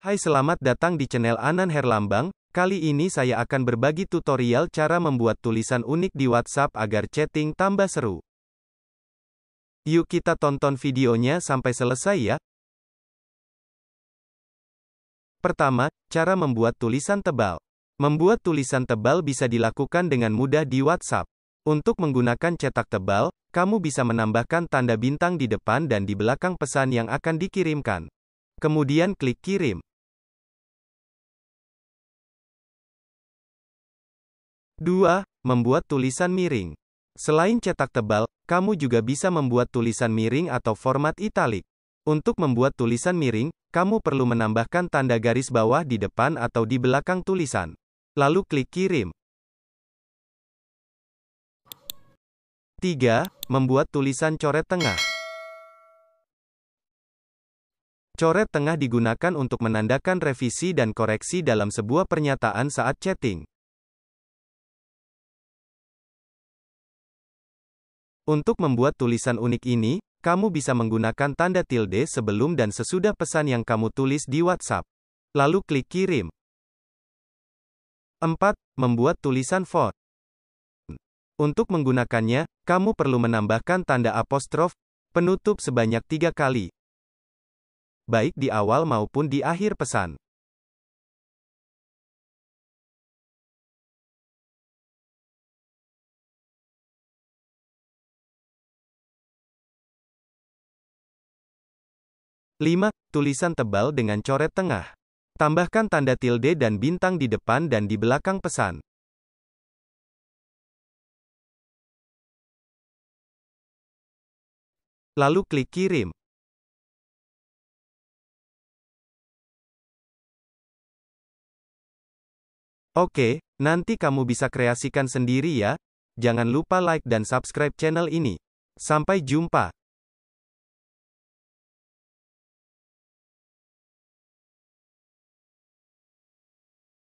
Hai selamat datang di channel Anan Herlambang, kali ini saya akan berbagi tutorial cara membuat tulisan unik di WhatsApp agar chatting tambah seru. Yuk kita tonton videonya sampai selesai ya. Pertama, cara membuat tulisan tebal. Membuat tulisan tebal bisa dilakukan dengan mudah di WhatsApp. Untuk menggunakan cetak tebal, kamu bisa menambahkan tanda bintang di depan dan di belakang pesan yang akan dikirimkan. Kemudian klik kirim. 2. Membuat tulisan miring. Selain cetak tebal, kamu juga bisa membuat tulisan miring atau format italik. Untuk membuat tulisan miring, kamu perlu menambahkan tanda garis bawah di depan atau di belakang tulisan. Lalu klik kirim. 3. Membuat tulisan coret tengah. Coret tengah digunakan untuk menandakan revisi dan koreksi dalam sebuah pernyataan saat chatting. Untuk membuat tulisan unik ini, kamu bisa menggunakan tanda tilde sebelum dan sesudah pesan yang kamu tulis di WhatsApp. Lalu klik kirim. 4. Membuat tulisan font. Untuk menggunakannya, kamu perlu menambahkan tanda apostrof penutup sebanyak tiga kali, baik di awal maupun di akhir pesan. 5. Tulisan tebal dengan coret tengah. Tambahkan tanda tilde dan bintang di depan dan di belakang pesan. Lalu klik kirim. Oke, nanti kamu bisa kreasikan sendiri ya. Jangan lupa like dan subscribe channel ini. Sampai jumpa.